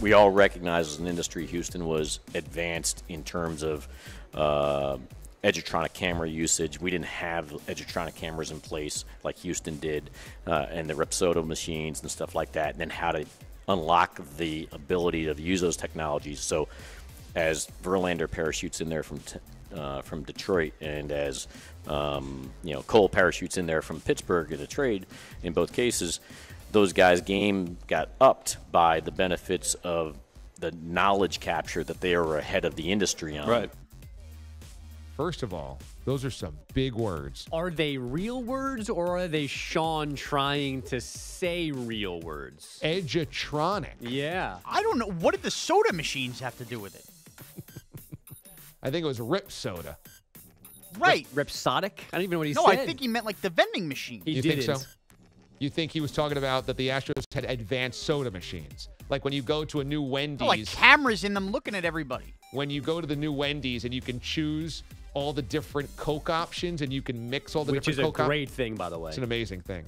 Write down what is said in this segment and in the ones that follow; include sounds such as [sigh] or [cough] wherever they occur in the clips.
we all recognize as an industry, Houston was advanced in terms of uh, Edgertronic camera usage. We didn't have Edgertronic cameras in place like Houston did, uh, and the Rapsodo machines and stuff like that, and then how to unlock the ability to use those technologies. So, as Verlander parachutes in there from uh, from Detroit, and as um, you know, Cole parachutes in there from Pittsburgh in a trade. In both cases, those guys' game got upped by the benefits of the knowledge capture that they are ahead of the industry on. Right. First of all, those are some big words. Are they real words or are they Sean trying to say real words? Edutronic. Yeah. I don't know. What did the soda machines have to do with it? [laughs] I think it was Rip Soda. Right. Ripsodic? I don't even know what he no, said. No, I think he meant like the vending machine. he You didn't. think so? You think he was talking about that the Astros had advanced soda machines? Like when you go to a new Wendy's, No, like cameras in them looking at everybody. when you go to the new Wendy's and you can choose all the different Coke options and you can mix all the different. Which is a Coke op- great thing, by the way. It's an amazing thing.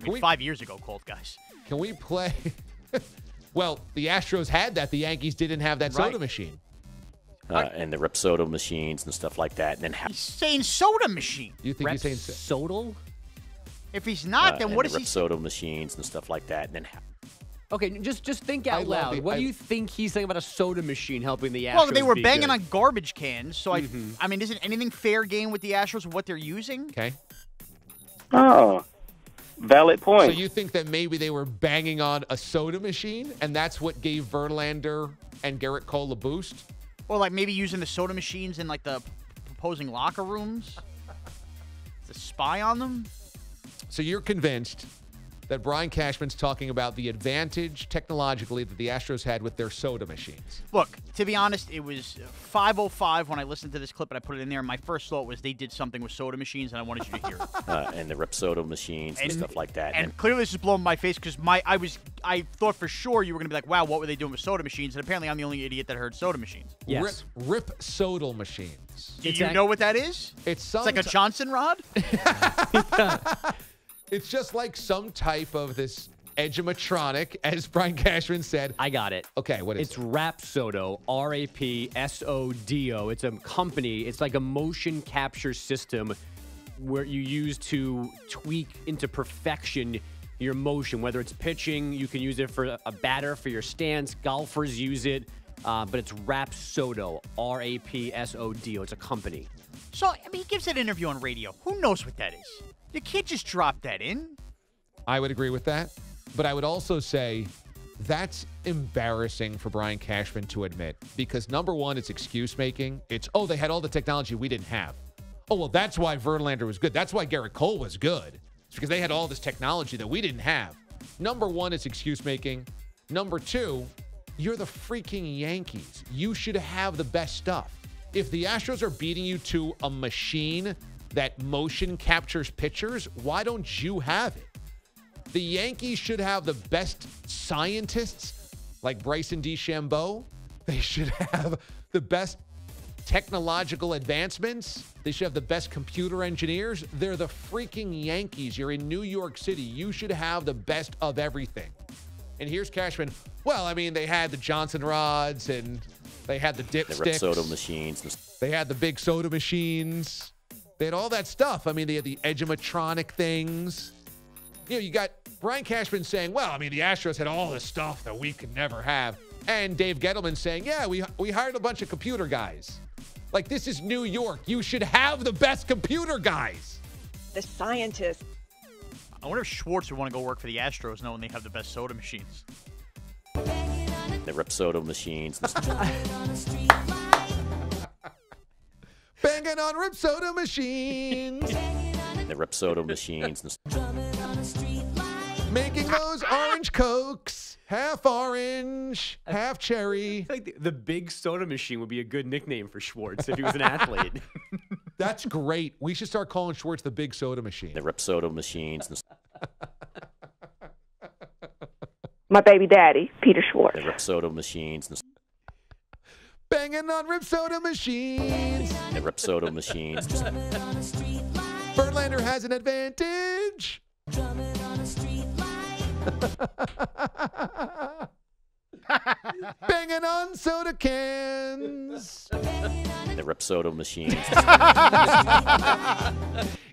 I mean, we- five years ago, Colt guys. Can we play? [laughs] well, the Astros had that. The Yankees didn't have that soda machine. Uh, and the Rapsodo machines and stuff like that, and then how, He's saying soda machine. You think he's saying so- Sodal? If he's not, uh, then and what the is he? Rapsodo machines and stuff like that, and then how, Okay, just just think out love loud. the- what I- do you think he's saying about a soda machine helping the Astros? Well, they were be banging good? on garbage cans, so Mm-hmm. I, I mean, isn't anything fair game with the Astros what they're using? Okay. Oh, valid point. So you think that maybe they were banging on a soda machine and that's what gave Verlander and Gerrit Cole a boost? Or like maybe using the soda machines in like the p- proposing locker rooms [laughs] to spy on them. So you're convinced that Brian Cashman's talking about the advantage technologically that the Astros had with their soda machines. Look, to be honest, it was 5:05 when I listened to this clip and I put it in there. And my first thought was they did something with soda machines, and I wanted you to hear it. [laughs] uh, and the Rapsodo machines and, And- stuff like that. and clearly, this is blowing my face because my I was I thought for sure you were gonna be like, wow, what were they doing with soda machines? And apparently, I'm the only idiot that heard soda machines. Yes. Rip, rip soda machines. Do It's you ac- know what that is? It's some It's like a Johnson rod. [laughs] [laughs] It's just like some type of this edgematronic, [laughs] as Brian Cashman said. I got it. Okay, what is It's it? Rapsodo, R A P S O D O. It's a company. It's like a motion capture system where you use to tweak into perfection your motion. Whether it's pitching, you can use it for a batter for your stance. Golfers use it, uh, but it's Rapsodo, R A P S O D O. It's a company. So I mean, he gives that interview on radio. Who knows what that is? You can't just drop that in. I would agree with that. But I would also say that's embarrassing for Brian Cashman to admit because number one, it's excuse making. It's, oh, they had all the technology we didn't have. Oh, well, that's why Verlander was good. That's why Gerrit Cole was good. It's because they had all this technology that we didn't have. Number one, it's excuse making. Number two, you're the freaking Yankees. You should have the best stuff. If the Astros are beating you to a machine that motion captures pitchers, why don't you have it? The Yankees should have the best scientists like Bryson DeChambeau. [laughs] They should have the best technological advancements. They should have the best computer engineers. They're the freaking Yankees. You're in New York City. You should have the best of everything. And here's Cashman. Well, I mean, they had the Johnson rods and they had the the dipsticks. Rapsodo machines They had the big soda machines. They had all that stuff. I mean, they had the Edgematronic things. You know, you got Brian Cashman saying, well, I mean, the Astros had all this stuff that we could never have. And Dave Gettleman saying, yeah, we, we hired a bunch of computer guys. Like, this is New York. You should have the best computer guys. The scientists. I wonder if Schwartz would want to go work for the Astros knowing they have the best soda machines. The Rapsodo machines. [laughs] Banging on rip soda machines. the Rapsodo machines making those orange cokes. Half orange, half cherry. I think the, the big soda machine would be a good nickname for Schwartz if he was an athlete. [laughs] That's great. We should start calling Schwartz the big soda machine. the Rapsodo machines and stuff. My baby daddy, Peter Schwartz. the Rapsodo machines and. Banging on rip soda machines. the Repsodo machines and. Verlander has an advantage. Banging on soda cans. The Repsoda machines. [laughs]